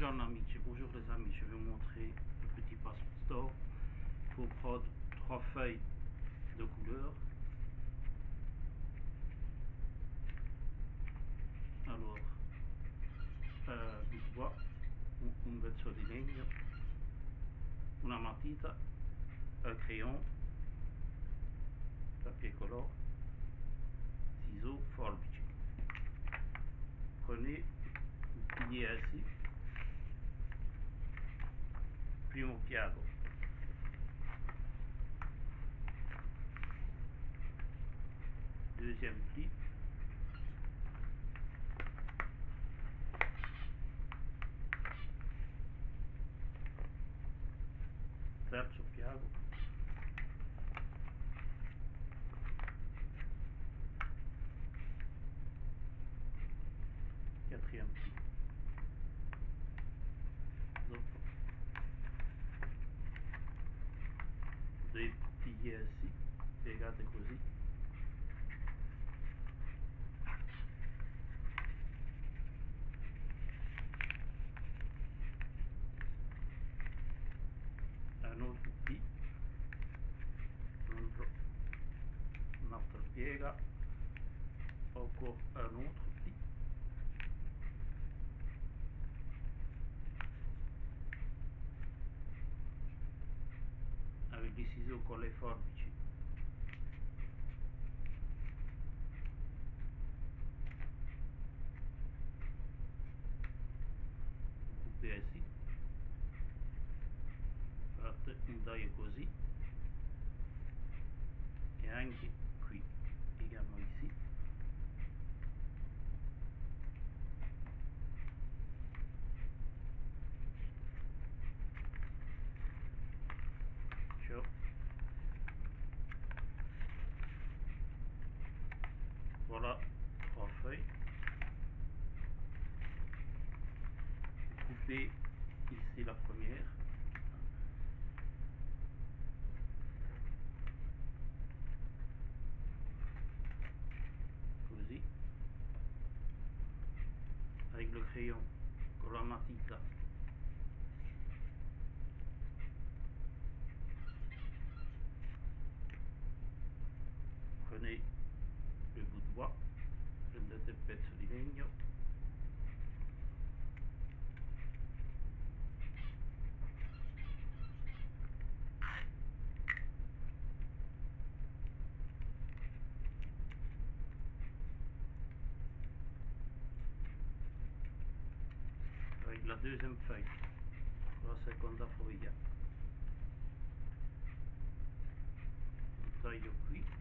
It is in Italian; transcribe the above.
Buongiorno amici, bonjour les amis, je vais vous montrer le petit passeports pour prendre trois feuilles de couleur. Alors, eh, qua un, pezzo di legno, una matita, un crayon, papier color, ciseaux, forbici. Prenez, vous pliez ainsi, piano deuxième pli terzo TS piegate così. Un altro P un'altra piega ancora un altro P des ciseaux con le forbici. Coupé fate un taglio così e anche ici la première. Così avec le crayon. Matita prenez le bout de bois. Prendete il pezzo di legno avec la seconda foglia. Taglio qui